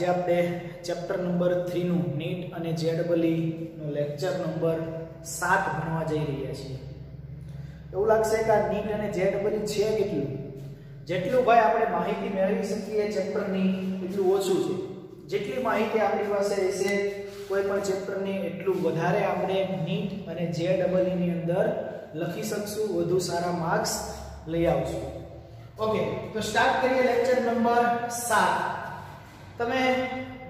આજે આપણે chapter number થ્રીનું NEET અને જેડબલી નું લેક્ચર નંબર સાત ભણવા જઈ રહ્યા છીએ. એવું લાગશે કે આ નીટ અને જેડબલી છે કેટલું? જેટલું ભાઈ આપણે માહિતી મેળવી શકીએ ચેપ્ટરની એટલું ઓછું છે. જેટલી માહિતી આપણી પાસે રહેશે, કોઈ પણ ચેપ્ટરની એટલું વધારે આપણે નીટ અને જેડબલીની અંદર લખી શકશું, વધુ સારા માર્ક્સ લઈ આવશું. ઓકે તો સ્ટાર્ટ કરીએ લેક્ચર નંબર 7 તમે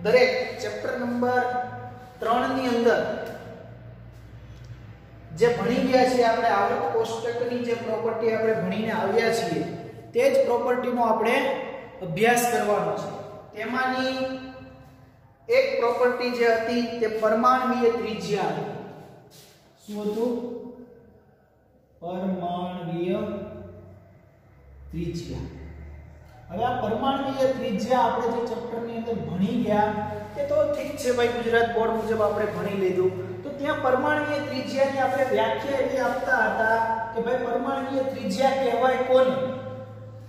દરેક ચેપ્ટર નંબર 3 ની અંદર જે ભણી ગયા છે આપણે આવર્ત કોષ્ટકની જે પ્રોપર્ટી આપણે ભણીને આવ્યા છીએ, તે જ પ્રોપર્ટીનો આપણે અભ્યાસ કરવાનો છે. તેમાંની એક પ્રોપર્ટી જે હતી, તે પરમાણ્વીય ત્રિજ્યા શું હતું? પરમાણ્વીય ત્રિજ્યા. હવે આ પરમાણ્વીય ત્રિજ્યા આપણે જે ચેપ્ટરની અંદર ભણી ગયા, એ તો ઠીક છે ભાઈ, ગુજરાત બોર્ડ મુજબ આપણે ભણી લીધું. તો ત્યાં પરમાણ્વીય ત્રિજ્યાની આપણે વ્યાખ્યા એવી આપતા હતા કે ભાઈ, પરમાણ્વીય ત્રિજ્યા કહેવાય કોને?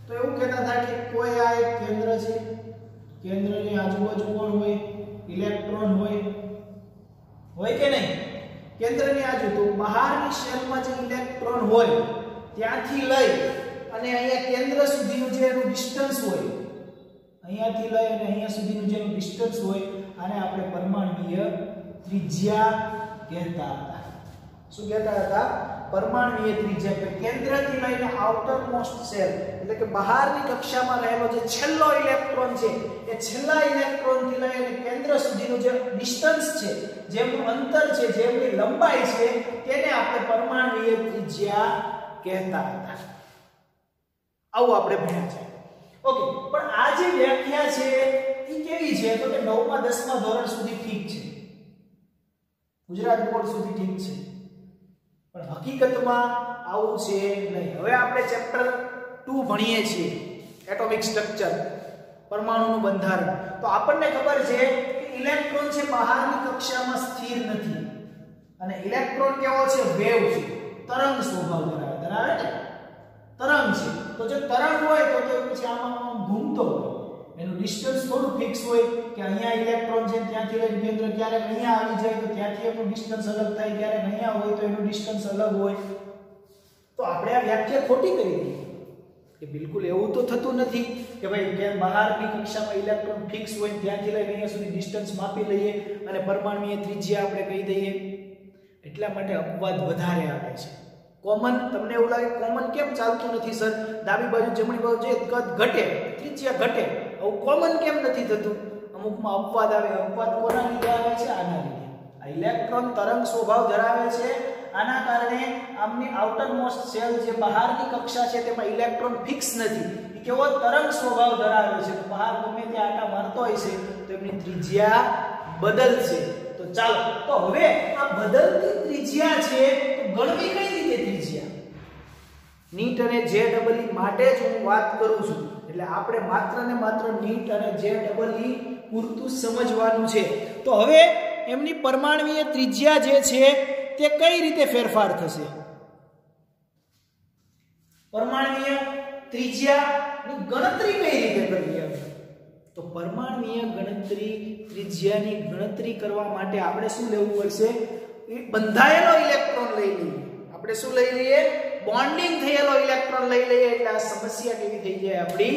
તો એવું કહેતા હતા કે કોઈ આ એક કેન્દ્ર છે, કેન્દ્રની આજુબાજુ કોણ હોય? ઇલેક્ટ્રોન હોય. હોય કે નહીં? કેન્દ્રની આજુ, તો બહારની શેલમાં જે ઇલેક્ટ્રોન હોય, ત્યાંથી લઈ અને અહીંયા કેન્દ્ર સુધીનું જે એનું ડિસ્ટન્સ હોય, અહીંયાથી લઈ અને અહીંયા સુધીનું જે ડિસ્ટન્સ હોય, આને આપણે પરમાણ્વીય ત્રિજ્યા કહેતા હતા. શું કહેતા હતા? પરમાણ્વીય ત્રિજ્યા કે કેન્દ્રથી લઈને આઉટર મોસ્ટ સેલ એટલે કે બહારની કક્ષામાં રહેલો જે છેલ્લો ઇલેક્ટ્રોન છે, એ છેલ્લા ઇલેક્ટ્રોનથી લઈને કેન્દ્ર સુધીનું જે ડિસ્ટન્સ છે જેમનું અંતર છે જેમની લંબાઈ છે, તેને આપણે પરમાણ્વીય ત્રિજ્યા કહેતા હતા. આવું આપણે ભણ્યા છે. ઓકે પણ આ જે વ્યાખ્યા છે એ કેવી છે? તો કે 9મા 10મા ધોરણ સુધી ઠીક છે. ગુજરાત બોર્ડ સુધી ઠીક છે. પણ હકીકતમાં આવું છે નહીં. હવે આપણે ચેપ્ટર 2 ભણીએ છીએ એટોમિક સ્ટ્રક્ચર પરમાણુનું બંધારણ. તો આપણને ખબર છે કે ઇલેક્ટ્રોન છે બહારની કક્ષામાં સ્થિર નથી. અને ઇલેક્ટ્રોન કેવો છે? વેવ છે. તરંગ સ્વભાવ ધરાવે. ધરાવે ને? તરંગ છે. તો જે તરંગ હોય તો તે પછી આમાં ઘૂમતો હોય. એનું ડિસ્ટન્સ થોડું ફિક્સ હોય કે અહીંયા ઇલેક્ટ્રોન છે, ત્યાંથી લઈને કેન્દ્ર ક્યારેક અહીંયા આવી જાય, તો ત્યાંથી એનું ડિસ્ટન્સ અલગ થાય, ક્યારેક અહીંયા હોય, તો એનું ડિસ્ટન્સ અલગ હોય. તો આપણે આ વ્યાખ્યા ખોટી કરી દીધી. કે બિલકુલ એવું તો થતું નથી કે ભાઈ કે બહારની કક્ષામાં ઇલેક્ટ્રોન ફિક્સ હોય, ત્યાંથી લઈને અહીંયા સુધી ડિસ્ટન્સ માપી લઈએ અને પરમાણુય ત્રિજ્યા આપણે કહી દઈએ. એટલા માટે અપવાદ વધારે આવે છે. કોમન, તમને એવું લાગે કોમન કેમ ચાલતું નથી સર? ડાબી બાજુ જમણી બાજુ જે કદ ઘટે, ત્રિજ્યા ઘટે, આવું કોમન કેમ નથી થતું? અમુકમાં અપવાદ આવે, અપવાદ કોના લીધે આવે છે? આના લીધે. આ ઇલેક્ટ્રોન તરંગ સ્વભાવ ધરાવે છે. આના કારણે આમની આઉટર મોસ્ટ સેલ જે બહારની કક્ષા છે, તેમાં ઇલેક્ટ્રોન ફિક્સ નથી. એ કેવો તરંગ સ્વભાવ ધરાવે છે? બહાર ગમે ત્યાં આટા મારતો હોય છે, તો એમની ત્રિજ્યા બદલશે. તો ચાલો, તો હવે આ બદલતી ત્રિજ્યા છે, તો ગણવી કઈ રીતે ત્રિજ્યા. નીટ અને જે ડબલ ઈ માટે જ હું વાત કરું છું. એટલે આપણે માત્ર ને માત્ર નીટ અને જે ડબલ ઈ પૂરતું સમજવાનું છે. તો હવે એમની પરમાણવીય ત્રિજ્યા જે છે તે કઈ રીતે ફેરફાર થશે? પરમાણવીય ત્રિજ્યાની ગણતરી કઈ રીતે કરવી હવે તો પરમાણવીય ગણતરી ત્રિજ્યાની ગણતરી કરવા માટે આપણે શું લેવું પડશે? બંધાયેલો ઇલેક્ટ્રોન લઈ લઈએ. આપણે શું લઈ લઈએ? બોન્ડિંગ થયેલો ઇલેક્ટ્રોન લઈ લઈએ એટલે આ સમસ્યા કેવી થઈ જાય આપણી?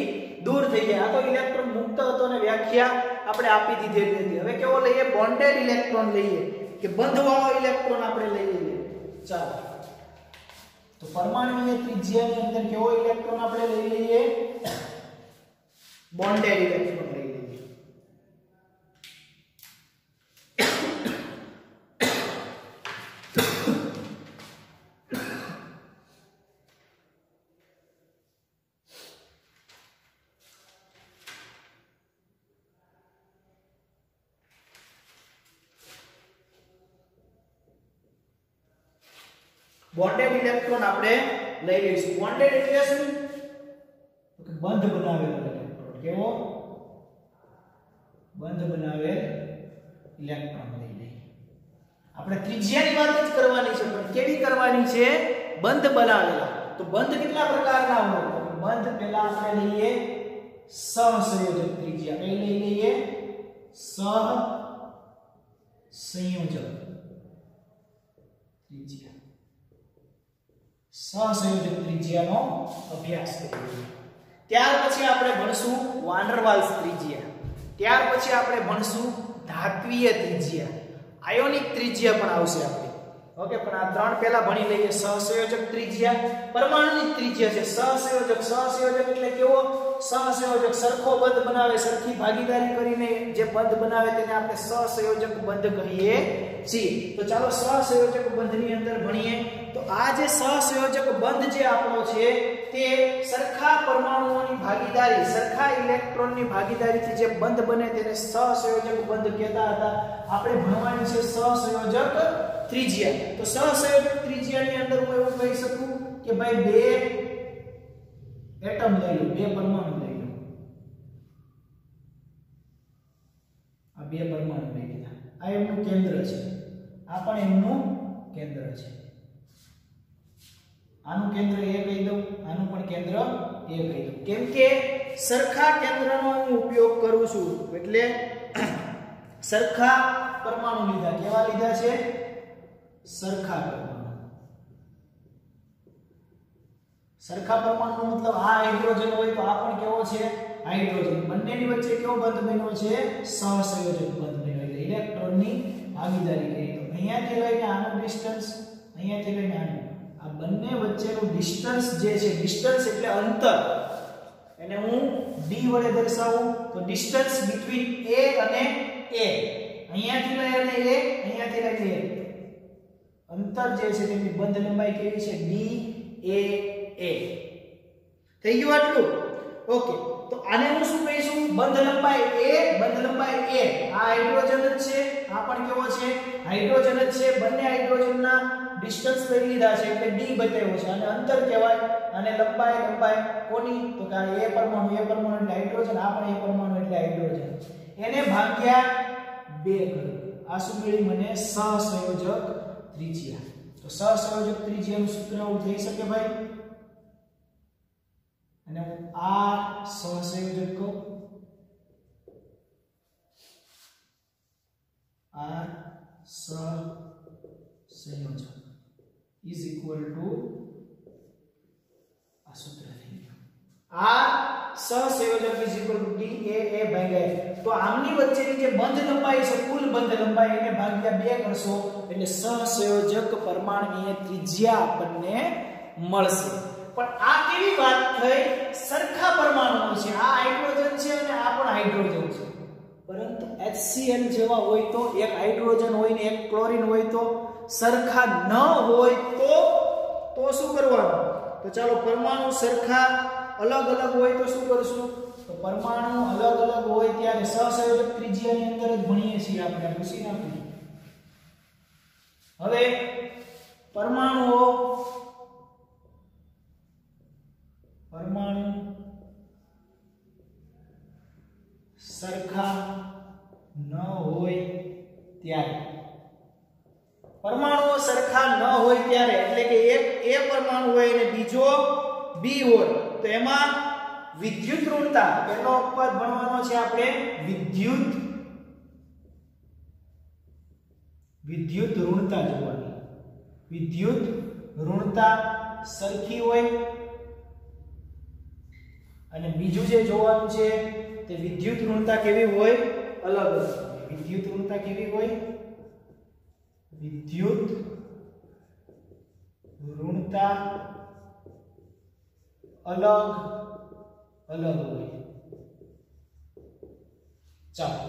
દૂર થઈ જાય. આ તો ઇલેક્ટ્રોન મુક્ત હતો અને વ્યાખ્યા આપણે આપી દીધેલી હતી. હવે કેવો લઈએ? બોન્ડેડ ઇલેક્ટ્રોન લઈએ. કે બંધવાળો ઇલેક્ટ્રોન આપણે લઈ લઈએ. ચાલો. તો પરમાણુય ત્રિજ્યાની અંદર કેવો ઇલેક્ટ્રોન આપણે લઈ લઈએ? બોન્ડેડ ઇલેક્ટ્રોન લઈએ બોન્ડેડ ઇલેક્ટ્રોન આપણે લઈ લઈશું. બોન્ડેડ એટલે શું? તો કે બંધ બનાવેલો ઇલેક્ટ્રોન કેવો? બંધ બનાવેલ ઇલેક્ટ્રોન લઈ લઈએ. આપણે ત્રિજ્યાની વાત જ કરવાની છે, પણ કેવી કરવાની છે? બંધ બનાવેલા. તો બંધ કેટલા પ્રકારના હોય? બંધ પહેલા આપણે લઈએ સહસંયોજક ત્રિજ્યા. કઈ લઈ લઈએ? સહ સંયોજક ત્રિજ્યા. સહસંયોજક ત્રિજ્યાનો અભ્યાસ કરીએ. ત્યાર પછી આપણે ભણશું વાન્ડરવાલ્સ ત્રિજ્યા. ત્યાર પછી આપણે ભણશું ધાત્વીય ત્રિજ્યા. આયોનિક ત્રિજ્યા પણ આવશે આપણે ઓકે, પણ આ ત્રણ પહેલા ભણી લઈએ. સહસંયોજક ત્રિજ્યા. પરમાણુની ત્રિજ્યા છે. સહસંયોજક સહસંયોજક એટલે કેવો? સહસંયોજક સરખો બંધ બનાવે, સરખી ભાગીદારી કરીને જે બંધ બનાવે તેને આપણે સહસંયોજક બંધ કહીએ છીએ. તો ચાલો સહસંયોજક બંધની અંદર ભણીએ. તો આ જે સહસંયોજક બંધ જે આપણો છે, તે સરખા પરમાણુઓની ભાગીદારી, સરખા ઇલેક્ટ્રોનની ભાગીદારીથી જે બંધ બને તેને સહસંયોજક બંધ કહેતા હતા. આપણે ભણવાની છે સહસંયોજક ત્રિજ્યા. તો સહસંયોજક ત્રિજ્યાની અંદર હું એવું કહી શકું કે ભાઈ બે એટમ લઈ લો, બે પરમાણુ લઈ લો. આ બે પરમાણુ લઈ લીધા. આ એમનું કેન્દ્ર છે. આ પણ એમનું કેન્દ્ર છે. આનું કેન્દ્ર એ કહી દઉં, આનું પણ કેન્દ્ર એ કહી દઉં. કેમ કે સરખા કેન્દ્રનો હું ઉપયોગ કરું છું, એટલે સરખા પરમાણુ લીધા. કેવા લીધા છે? સરખા પરમાણુ સરખા પરમાણુનો મતલબ આ હાઇડ્રોજન હોય તો આ પણ કેવો છે? હાઇડ્રોજન બંનેની વચ્ચે કેવો બંધ બન્યો છે? સહસંયોજક બંધ બન્યો એટલે ઇલેક્ટ્રોનની ભાગીદારી કરી. તો અહીંયાથી લઈને આનું ડિસ્ટન્સ અહીંયાથી લઈને આનું. આ બંને વચ્ચેનું ડિસ્ટન્સ જે છે ડિસ્ટન્સ એટલે અંતર. એને હું d વડે દર્શાવું. તો ડિસ્ટન્સ બિટવીન a અને a. અહીંયાથી લઈ અને a અહીંયાથી લઈને a. અંતર જે છે તેની બંધ લંબાઈ કેવી છે? D, a a. થઈ ગયું આટલું? ઓકે તો આને હું શું કહીશું? બંધ લંબાઈ a, બંધ લંબાઈ a. આ હાઇડ્રોજન જ છે? આ પણ કેવો છે? હાઇડ્રોજન જ છે. બંને હાઇડ્રોજનના ડિસ્ટન્સ લઈ લીધા છે, એટલે d બતાવ્યો છે. અને અંતર કહેવાય, અને લંબાઈ લંબાઈ કોની? તો કે a પરમાણુ a પરમાણુ એટલે હાઇડ્રોજન આ પણ a પરમાણુ એટલે હાઇડ્રોજન એને ભાગ્યા 2 કરો આ શું મને? સહસંયોજક ત્રિજ્યા. તો સહસંયોજક ત્રિજ્યાનું સૂત્ર આવું થઈ શકે ભાઈ. અને હું આ સહસંયોજક કહું આ સહસંયોજક is equal to આ સૂત્ર થઈ ગયું. આ સહસંયોજક is equal A a a ભાગ્યા f તો આમની વચ્ચેની જે બંધ લંબાઈ છે, કુલ બંધ લંબાઈ એને ભાગ્યા 2 કરશો, એટલે સહસંયોજક પરમાણુની ત્રિજ્યા આપણને મળશે. પણ આ કેવી વાત થઈ? સરખા પરમાણુઓ છે. આ હાઇડ્રોજન છે અને આ પણ હાઇડ્રોજન છે. પરંતુ HCl જેવા હોય તો, એક હાઇડ્રોજન હોય ને એક ક્લોરીન હોય તો, સરખા ન હોય તો તો શું કરવાનું? તો ચાલો પરમાણુ સરખા અલગ અલગ હોય તો શું કરશું? તો પરમાણુ અલગ અલગ હોય ત્યારે સહસંયોજક ત્રિજ્યાની અંદર જ ભણીએ છીએ આપણે, પૂછી નાખીએ હવે પરમાણુઓ પરમાણુ સરખા ન હોય ત્યારે. પરમાણુઓ સરખા ન હોય ત્યારે, એટલે કે એક, એ પરમાણુ હોય અને બીજો બી હોય. તો એમાં વિદ્યુત ઋણતા, પહેલો અપવાદ ભણવાનો છે આપણે વિદ્યુત. વિદ્યુત ઋણતા જોવાની. વિદ્યુત ઋણતા સરખી હોય. અને બીજું જે જોવાનું છે તે વિદ્યુત ઋણતા કેવી હોય? અલગ વિદ્યુત ઋણતા કેવી હોય? વિદ્યુત ઋણતા અલગ અલગ હોય. ચાલો.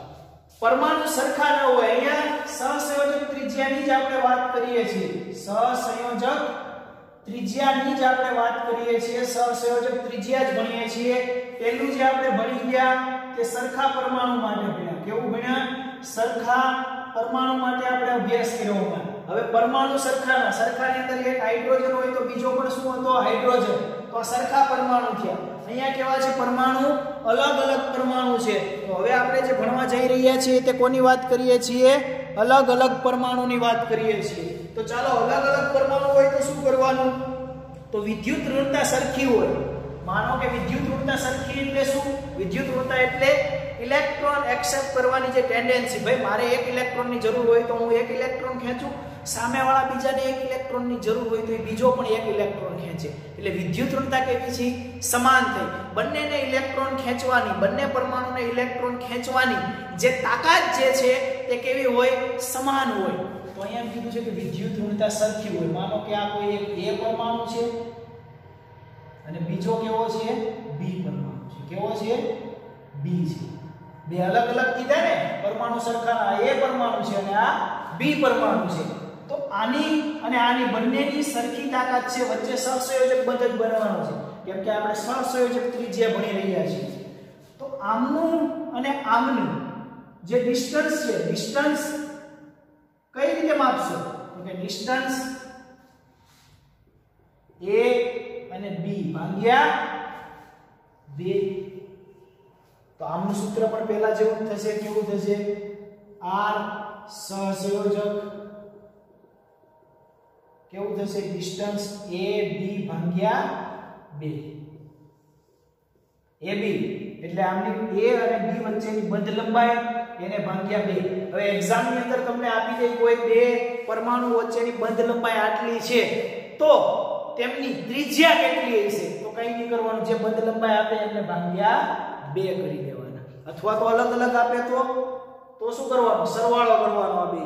પરમાણુ સરખા ન હોય. અહીંયા સહસંયોજક ત્રિજ્યાની જ આપણે વાત કરીએ છીએ. સહસંયોજક ત્રિજ્યાની જ આપણે વાત કરીએ છીએ. સહસંયોજક ત્રિજ્યા જ ભણીએ છીએ. પહેલું જે આપણે ભણી ગયા તે સરખા પરમાણુ માટે ભણ્યા. કેવું ભણ્યા? સરખા પરમાણુ માટે આપણે અભ્યાસ કર્યો હતો. હવે પરમાણુ સરખાના. સરખાની અંદર એક હાઇડ્રોજન હોય તો બીજો પણ શું હતો? હાઇડ્રોજન. તો આ સરખા પરમાણુ થયા. અહીંયા કેવા છે પરમાણુ? અલગ અલગ પરમાણુ છે. તો હવે આપણે જે ભણવા જઈ રહ્યા છીએ તે કોની વાત કરીએ છીએ? અલગ અલગ પરમાણુની વાત કરીએ છીએ. તો ચાલો, અલગ અલગ પરમાણુ હોય તો શું કરવાનું? તો વિદ્યુત ઋણતા સરખી હોય. માનો કે વિદ્યુત ઋણતા સરખી એટલે શું? વિદ્યુત ઋણતા એટલે ઇલેક્ટ્રોન એક્સેપ્ટ કરવાની જે ટેન્ડન્સી ભાઈ, મારે એક ઇલેક્ટ્રોનની જરૂર હોય તો હું એક ઇલેક્ટ્રોન ખેંચું, સામેવાળા બીજાને એક ઇલેક્ટ્રોનની જરૂર હોય તો એ બીજો પણ એક ઇલેક્ટ્રોન ખેંચે. એટલે વિદ્યુત ઋણતા કેવી છે? સમાન થઈ. બંનેને ઇલેક્ટ્રોન ખેંચવાની, બંને પરમાણુને ઇલેક્ટ્રોન ખેંચવાની જે તાકાત જે છે તે કેવી હોય? સમાન હોય. તો અહીંયા કીધું છે કે વિદ્યુત ઋણતા સરખી હોય. માનો કે આ કોઈ એક એ પરમાણુ છે અને બીજો કેવો છે? બી પરમાણુ છે. કેવો છે? બી છે. બે અલગ અલગ કીધા ને, પરમાણુ સરખા એ પરમાણુ છે અને આ બી પરમાણુ છે. તો આની અને આની બંનેની સરખી તાકાત છે, વચ્ચે સહસંયોજક બંધ જ બનાવવાનો છે. કેમ કે આપણે સહસંયોજક ત્રિજ્યા ભણી રહ્યા છીએ. તો આમનું અને આમનું જે ડિસ્ટન્સ છે ડિસ્ટન્સ કઈ રીતે માપશો? તો કે ડિસ્ટન્સ એ અને બી ભાગ્યા 2 તો આમનું સૂત્ર પણ પહેલા જેવું થશે, કેવું થશે? r સહસંયોજક કેવું થશે? ડિસ્ટન્સ a b ભાગ્યા 2 ab એટલે આમની a અને b વચ્ચેની બંધ લંબાઈ એને ભાગ્યા 2 હવે એક્ઝામની અંદર તમને આપી દે કોઈ બે પરમાણુ વચ્ચેની બંધ લંબાઈ આટલી છે, તો તેમની ત્રિજ્યા કેટલી હશે? તો કઈ નહીં કરવાનું. જે બંધ લંબાઈ આપે એમને ભાગ્યા 2 કરી દેવાના. અથવા તો અલગ અલગ આપે તો તો શું કરવાનું? સરવાળો કરવાનો આ બે.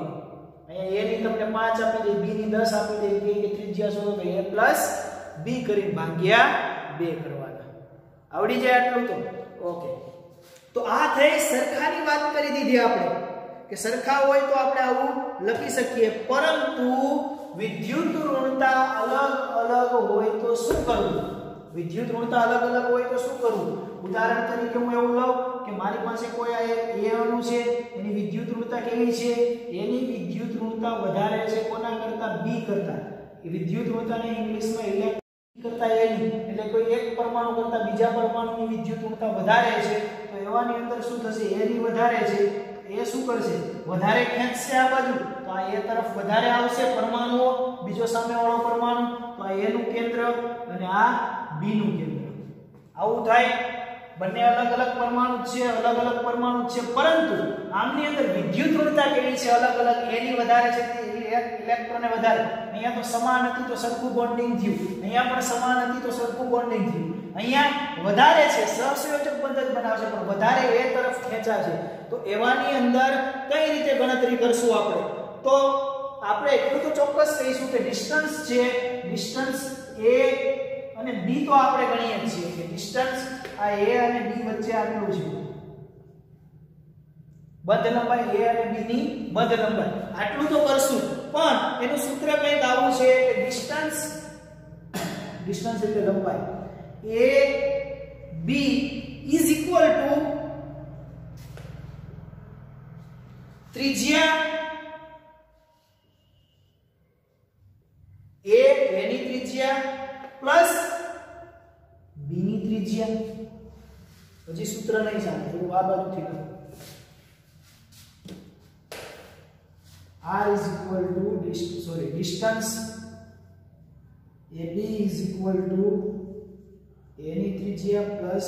અહીંયા એની તમને પાંચ આપી દે બી ની દસ આપી દે કે કે ત્રિજ્યા શોધો તો એ પ્લસ બી કરીને ભાગ્યા બે કરવાના. આવડી જાય આટલું તો? ઓકે તો આ થઈ સરખાની વાત કરી દીધી આપણે. કે સરખા હોય તો આપણે આવું લખી શકીએ. પરંતુ વિદ્યુત ઋણતા અલગ અલગ હોય તો શું કરવું? વિદ્યુત ઋણતા અલગ અલગ હોય તો શું કરવું? ઉદાહરણ તરીકે હું એવું લઉં કે મારી પાસે કોઈ આ એ અણુ છે, એની વિદ્યુત ઋણતા કેવી છે? એની વિદ્યુત ઋણતા વધારે છે કોના કરતા? બી કરતા. વિદ્યુત ઋણતાને ઇંગ્લિશમાં ઇલેક્ટ્રિક કરતા એની એટલે કોઈ એક પરમાણુ કરતા બીજા પરમાણુની વિદ્યુત ઋણતા વધારે છે, તો એવાની અંદર શું થશે? એની વધારે છે. એ શું કરશે? વધારે ખેંચશે આ બાજુ. તો આ એ તરફ વધારે આવશે પરમાણુઓ, બીજો સામેવાળો પરમાણુ. તો આ એનું કેન્દ્ર અને આ બીનું કેન્દ્ર. આવું થાય. બંને અલગ અલગ પરમાણુ છે, અલગ અલગ પરમાણુ છે, પરંતુ આમની અંદર વિદ્યુત ઋણતા કેવી છે? અલગ અલગ એની વધારે છે ઇલેક્ટ્રોન વધારે. અહીંયા તો સમાન હતી તો સરખું બોન્ડિંગ થયું. અહીંયા પણ સમાન હતી તો સરખું બોન્ડિંગ થયું. અહીંયા વધારે છે સહસંયોજક બંધન બનાવશે પણ વધારે એ તરફ ખેંચાશે. તો એવાની અંદર કઈ રીતે ગણતરી કરશું આપણે? તો આપણે એટલું તો ચોક્કસ કહીશું કે ડિસ્ટન્સ છે ડિસ્ટન્સ a અને b તો આપણે ગણીએ છીએ કે ડિસ્ટન્સ આ a અને b વચ્ચે આટલું છે બંધ લંબાઈ a અને b ની બંધ લંબાઈ. આટલું તો કરશું. પણ એનું સૂત્ર કંઈક આવું છે કે ડિસ્ટન્સ ડિસ્ટન્સ એટલે લંબાઈ. A, b is equal to ત્રિજ્યા a એની ત્રિજ્યા પ્લસ b ની ત્રિજ્યા હજી સૂત્ર નહીં સામે થોડું આ બાજુથી લખો r is equal to dist, sorry, distance ab is equal to a ની ત્રિજ્યા પ્લસ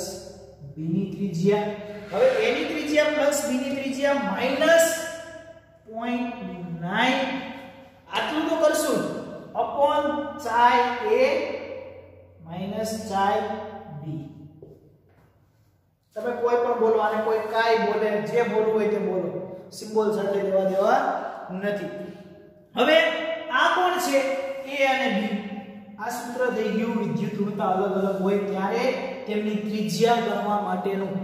b ની ત્રિજ્યા હવે a ની ત્રિજ્યા પ્લસ b ની ત્રિજ્યા માઇનસ 0.9 આટલું તો કરશું. અપોન ચાય a માઇનસ ચાઈ b તમે કોઈ પણ બોલો, આને કોઈ કાઈ બોલે, જે બોલવું હોય તે બોલો. સિમ્બોલ સાથે લેવા દેવા નથી. હવે આ કોણ છે? a અને b આ સૂત્ર થઈ ગયું, વિદ્યુત ઋણતા અલગ અલગ હોય ત્યારે તેમની ત્રિજ્યા ગણવા માટેનું.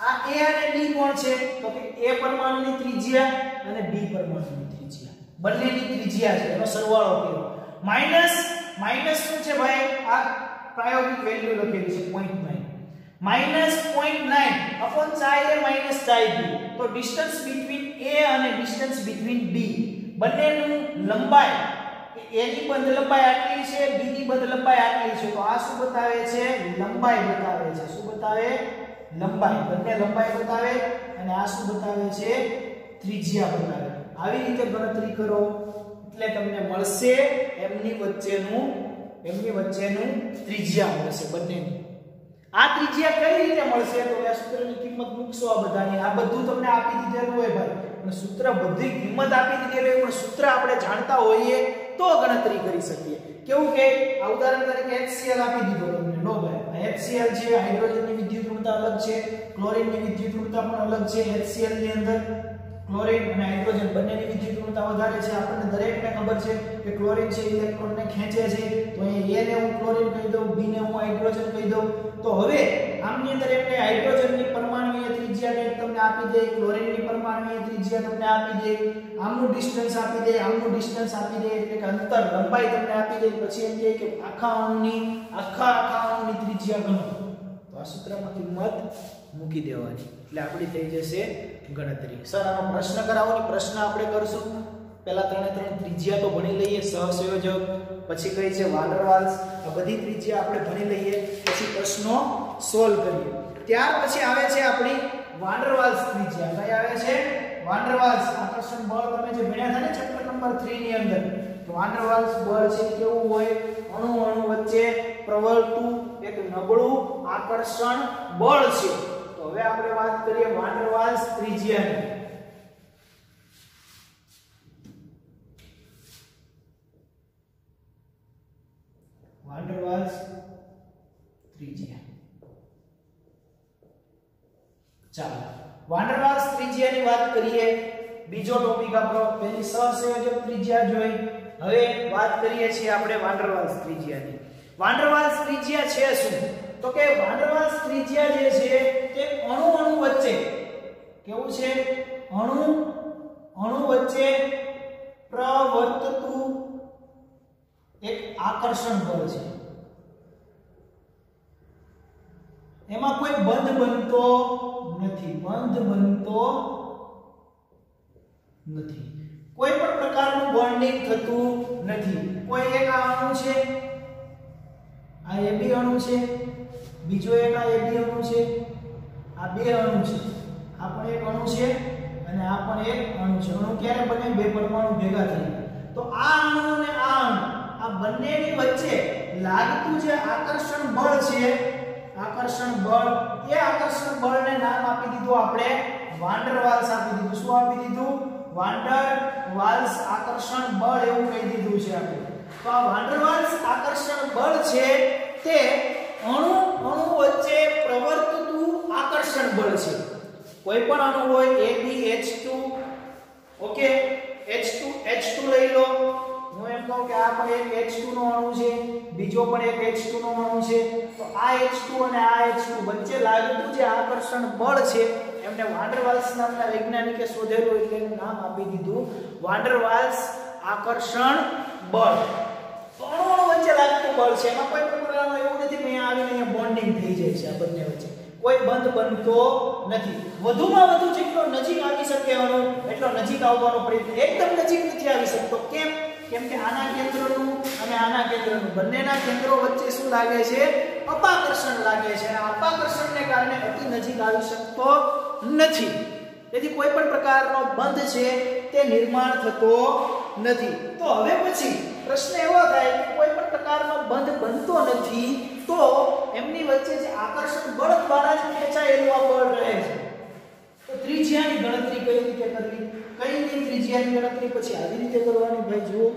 આ a અને b કોણ છે? તો કે a પરમાણુની ત્રિજ્યા અને b પરમાણુની ત્રિજ્યા. બંનેની ત્રિજ્યા છે, એનો સરવાળો કર્યો. માઇનસ માઇનસ શું છે ભાઈ? આ પ્રાયોગિક વેલ્યુ લખેલી છે 0.9 minus 0.9 upon chi a minus chi b. તો ડિસ્ટન્સ બિટવીન a અને ડિસ્ટન્સ બિટવીન b. બંનેનું લંબાઈ a ની બંધ લંબાઈ આટલી છે, b ની બંધ લંબાઈ આટલી છે. તો આ શું બતાવે છે? લંબાઈ બતાવે છે. શું બતાવે? લંબાઈ. બંને લંબાઈ બતાવે અને આ શું બતાવે છે? ત્રિજ્યા બતાવે. આવી રીતે ગણતરી કરો. એટલે તમને મળશે એમની વચ્ચેનું એમની વચ્ચેનું ત્રિજ્યા મળશે બંનેની. આ ત્રિજ્યા કઈ રીતે મળશે? તો આ સૂત્રની કિંમત મૂકશો આ બધાની. આ બધું તમને આપી દીધેલું હોય ભાઈ. અને સૂત્ર બધી કિંમત આપી દીધેલી હોય, પણ સૂત્ર આપણે જાણતા હોઈએ તો ગણતરી કરી શકીએ. કેવું કે, આ ઉદાહરણ તરીકે HCl આપી દીધો તમને. નો ભાઈ. HCl છે હાઇડ્રોજનની વિદ્યુત અલગ છે, ક્લોરીનની વિદ્યુત પણ અલગ છે, HCl ની અંદર. ક્લોરીન અને હાઇડ્રોજન બંનેની વિદ્યુત ઋણતા વધારે છે. આપણને દરેકને ખબર છે કે ક્લોરીન છે ઇલેક્ટ્રોનને ખેંચે છે. તો અહીંયા એ ને હું ક્લોરીન કહી દઉં બી ને હું હાઇડ્રોજન કહી દઉં. તો હવે આમની અંદર એમને હાઇડ્રોજનની પરમાણુય ત્રિજ્યા તમને આપી દે, ક્લોરીનની પરમાણુય ત્રિજ્યા તમને આપી દે, આમનું ડિસ્ટન્સ આપી દે, આમનું ડિસ્ટન્સ આપી દે, એટલે કે અંતર લંબાઈ તમને આપી દે, પછી એમ કહે કે આખા અણુની, આખા આખા અણુની ત્રિજ્યા ગણો. તો આ સૂત્રમાં કિંમત મૂકી દેવાની. એટલે આપણી થઈ જશે ગણતરી. સર, આનો પ્રશ્ન કરાવો ને પ્રશ્ન આપણે કરશું. પહેલા ત્રણે ત્રણ ત્રિજ્યા તો ભણી લઈએ, સહસંયોજક, પછી કઈ છે વાન્ડરવાલ્સ આ બધી ત્રિજ્યા આપણે ભણી લઈએ, પછી પ્રશ્નો સોલ્વ કરીએ. ત્યાર પછી આવે છે આપણી વાંડર વાલ્સ ત્રિજ્યા. કઈ આવે છે? વાંડર વાલ્સ આકર્ષણ બળ તમે જે ભણ્યા હતા ને ચેપ્ટર નંબર 3 ની અંદર, તો વાન્ડરવાલ્સ બળ છે કેવું હોય? અણુ અણુ વચ્ચે પ્રવલતું એક નબળું આકર્ષણ બળ છે. તો હવે આપણે વાત કરીએ વાન્ડરવાલ્સ ત્રિજ્યાની. વાંડરવાલ્સ ત્રિજ્યા. ચાલો વાંડરવાલ્સ ત્રિજ્યાની વાત કરીએ. બીજો ટોપિક આપણો, પહેલી સહસંયોજક ત્રિજ્યા જોઈ. હવે વાત કરીએ છીએ આપણે વાંડરવાલ્સ ત્રિજ્યાની. વાંડરવાલ્સ ત્રિજ્યા છે શું? તો કે વાંડરવાલ્સ ત્રિજ્યા જે છે, તે અણુ અણુ વચ્ચે. કેવું છે? અણુ અણુ વચ્ચે પ્રવર્તતું એક આકર્ષણ બળ છે. એમાં કોઈ બંધ બનતો નથી. બંધ બનતો નથી. કોઈ પણ પ્રકારનું બોન્ડિંગ થતું નથી. કોઈ એક આ અણુ છે? આ એ બી અણુ છે? બીજો એક આ AB અણુ છે. આ બે અણુ છે. આ પણ એક અણુ છે અને આ પણ એક અણુ છે. અણુ ક્યારે બને? બે પરમાણુ ભેગા થઈ તો આ અણુ અને આ અણુ, આ બંનેની વચ્ચે લાગતું જે આકર્ષણ બળ છે, આકર્ષણ બળ, એ આકર્ષણ બળને નામ આપી દીધું આપણે વાન્ડર વાલ્સ આપી દીધું. શું આપી દીધું? વાન્ડર વાલ્સ આકર્ષણ બળ એવું કહી દીધું છે આપણે. તો આ વાન્ડર વાલ્સ આકર્ષણ બળ છે તે અણુ અણુ વચ્ચે પ્રવર્તતું આકર્ષણ બળ છે. કોઈ પણ અણુ હોય AbH2 ઓકે H2 H2 લઈ લો. હું એમ કહું કે આ પણ એક H2 નો અણુ છે, બીજો પણ એક H2 નો અણુ છે. તો આ H2 અને આ H2 વચ્ચે લાગતું જે આકર્ષણ બળ છે, એમને વાન્ડરવાલ્સ નામના વૈજ્ઞાનિકે શોધેલું એટલે એનું નામ આપી દીધું. વાન્ડરવાલ્સ આકર્ષણ બળ. અણુ વચ્ચે લાગતું બળ છે, એમાં કોઈ પણ પ્રકારનું એવું નથી કે અહીંયા આવીને અહીંયા બોન્ડિંગ થઈ જાય છે આ બંને વચ્ચે. કોઈ બંધ બનતો નથી. વધુમાં વધુ જેટલો નજીક આવી શકે એનો એટલો નજીક આવવાનો પ્રયત્ન એકદમ નજીક નથી આવી શકતો. કેમ? કેમ કે આના કેન્દ્રનું અને આના કેન્દ્રનું બંનેના કેન્દ્રો વચ્ચે શું લાગે છે? અપાકર્ષણ લાગે છે. અને અપાકર્ષણને કારણે અતિ નજીક આવી શકતો નથી. તેથી કોઈ પણ પ્રકારનો બંધ છે તે નિર્માણ થતો નથી. તો હવે પછી પ્રશ્ન એવો થાય કે કોઈ પણ પ્રકારનો બંધ બનતો નથી, તો એમની વચ્ચે જે આકર્ષણ બળ દ્વારા જ ખેંચાયેલું આ બળ રહે છે. તો ત્રિજ્યાની ગણતરી કઈ રીતે કરવી? કઈ રીતે ત્રિજ્યાની ગણતરી પછી આવી રીતે કરવાની? ભાઈ, જુઓ.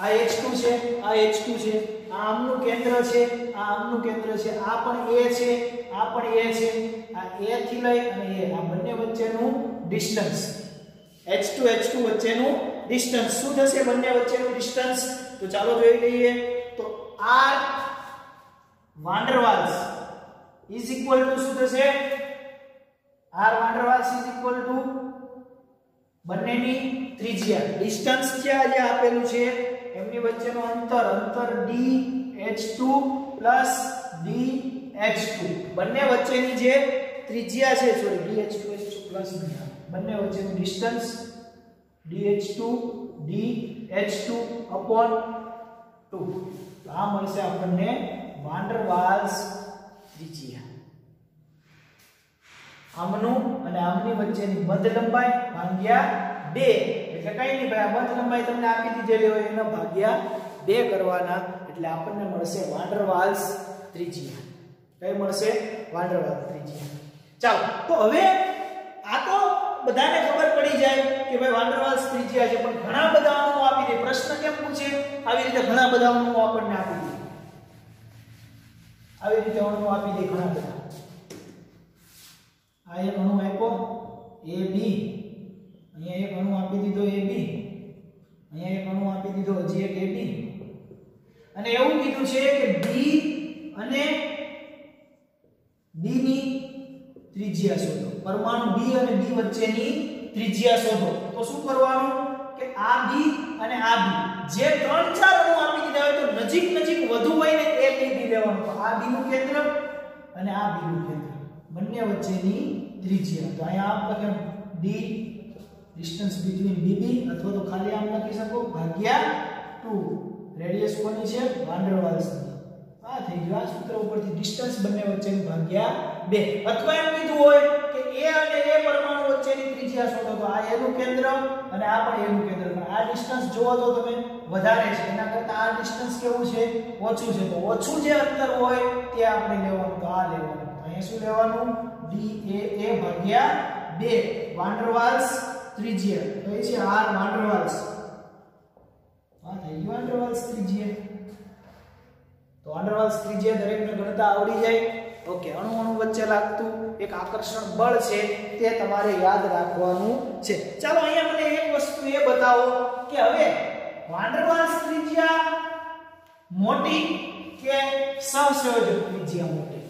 આ H2 છે, આ H2 છે, આ આમનું કેન્દ્ર છે, આ આમનું કેન્દ્ર છે, આ પણ A છે, આ પણ A છે, આ A થી લઈ અને A. આ બંને વચ્ચેનું ડિસ્ટન્સ H2 H2 વચ્ચેનું ડિસ્ટન્સ શું થશે બંને વચ્ચેનું ડિસ્ટન્સ? તો ચાલો જોઈ લઈએ. તો R van der Waals is equal to શું થશે? R van der Waals is equal to બંનેની ત્રિજ્યા. ડિસ્ટન્સ ક્યાં જે આપેલું છે? એમની વચ્ચેનું અંતર અંતર DH2 DH2 બંને વચ્ચેની જે ત્રિજ્યા છે સોરી DH2H2 બંને વચ્ચેનું ડિસ્ટન્સ DH2 DH2 અપોન 2 તો આ મળશે આપણને વાન્ડર વાલ્સ ત્રિજ્યા. આમનું અને આમની વચ્ચેની બંધ લંબાઈ ભાગ્યા 2 એટલે કઈ નહીં ભાઈ, આ બંધ લંબાઈ તમને આપી દીધેલી હોય, એના ભાગ્યા 2 કરવાના. એટલે આપણને મળશે વાન્ડર વાલ્સ ત્રિજ્યા. કઈ મળશે? વાંડરવાલ ત્રિજ્યા. ચાલો, તો હવે બધાને ખબર પડી જાય કે ભાઈ વાંડરવાલ ત્રિજ્યા છે પણ ઘણા બધા અણુઓ આપી દે પ્રશ્ન કેમ પૂછે? આવી રીતે ઘણા બધા અણુઓ આપણને આપી દે આવી રીતે અણુઓ આપી દે ઘણા બધા. આ એક અણુ આપ્યો, એ બી. અહીંયા એક અણુ આપી દીધો, એ બી. અહીંયા એક અણુ આપી દીધો, હજી એક એ બી. અને એવું કીધું છે કે બી અને બીની ત્રિજ્યા શોધો. પરમાણુ બી અને ડી વચ્ચેની ત્રિજ્યા શોધો. તો શું કરવાનું? કે આ બી અને આ બી. જે ત્રણ ચાર અણુ આપી દીધા હોય તો નજીક નજીક વધુ હોય ને એ લીધી લેવાનું. તો આ B નું કેન્દ્ર અને આ B નું કેન્દ્ર. બંને વચ્ચેની ત્રિજ્યા. તો અહીંયા આપ લખે D ડિસ્ટન્સ બિટવીન BB અથવા તો ખાલી આમ લખી શકો. ભાગ્યા 2 રેડિયસ કોની છે? વાંડરવાલ્સની આ થઈ ગયું. આ સૂત્ર ઉપરથી ડિસ્ટન્સ બંને વચ્ચેનું ભાગ્યા 2 અથવા એમ કીધું હોય a અને એ પરમાણુ વચ્ચેની ત્રિજ્યા શોધો. તો આ એનું કેન્દ્ર અને આ પણ એનું કેન્દ્ર. પણ આ ડિસ્ટન્સ જોવો તો તમે વધારે છે. એના કરતા આ ડિસ્ટન્સ કેવું છે? ઓછું છે. તો ઓછું જે અંતર હોય તે આપણે લેવાનું. તો આ લેવાનું. તો અહીંયા શું લેવાનું? ડી એ એ ભાગ્યા 2 વાન્ડરવાલ્સ ત્રિજ્યા. તો એ છે r વાન્ડરવાલ્સ આ થઈ ગયું વાન્ડરવાલ્સ ત્રિજ્યા. તો વાન્ડરવાલ્સ ત્રિજ્યા દરેકને ગણતા આવડી જાય. ઓકે અણુ અણુ વચ્ચે લાગતું એક આકર્ષણ બળ છે તે તમારે યાદ રાખવાનું છે. ચાલો અહીંયા મને એક વસ્તુ એ બતાવો કે હવે વાંડરવાલ્સ ત્રિજ્યા મોટી કે સહસંયોજક ત્રિજ્યા મોટી?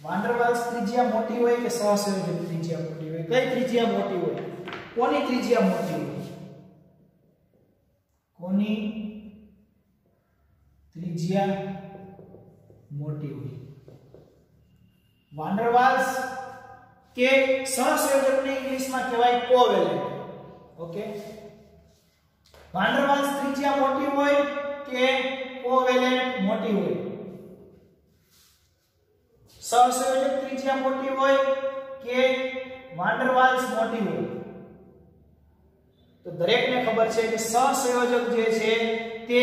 વાંડરવાલ્સ ત્રિજ્યા મોટી હોય કે સહસંયોજક ત્રિજ્યા મોટી હોય? કઈ ત્રિજ્યા મોટી હોય? કોની ત્રિજ્યા મોટી હોય? કોની ત્રિજ્યા મોટી હોય. વાંડરવાલ્સ કે સહસંયોજકને ઇંગ્લિશમાં કહેવાય કોવેલેન્ટ. ઓકે? વાંડરવાલ્સ ત્રિજ્યા મોટી હોય કે કોવેલેન્ટ મોટી હોય? સહસંયોજક ત્રિજ્યા મોટી હોય કે વાંડરવાલ્સ મોટી હોય? તો દરેકને ખબર છે કે સહસંયોજક જે છે તે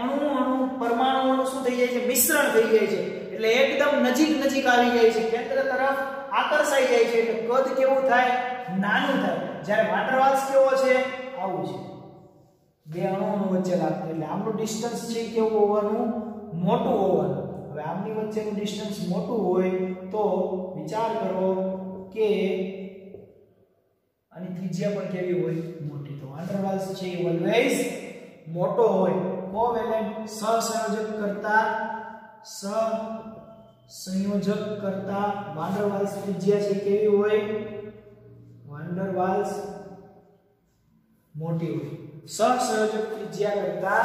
અણુ અણુ, પરમાણુ, અણુ શું થઈ જાય છે? મિશ્રણ થઈ જાય છે. એટલે એકદમ નજીક નજીક આવી જાય છે. કેન્દ્ર તરફ આકર્ષાઈ જાય છે. એટલે કદ કેવું થાય? નાનું થાય. જ્યારે વાટરવાલ્સ કેવો છે? આવું છે. બે અણુઓનું અણુ વચ્ચે લાગતું. એટલે આમનું ડિસ્ટન્સ છે કેવું હોવાનું? મોટું હોવાનું. હવે આમની વચ્ચેનું ડિસ્ટન્સ મોટું હોય તો વિચાર કરો કે આની ત્રિજ્યા પણ કેવી હોય? મોટી. તો વાટરવાલ્સ છે એ ઓલવેઝ મોટો હોય. કોવેલેન્ટ સહસંયોજક કરતા સહસંયોજક કરતા વાન્ડરવાલ્સ ત્રિજ્યા છે, કેવી હોય? વાન્ડરવાલ્સ મોટી હોય. સહસંયોજક ત્રિજ્યા કરતા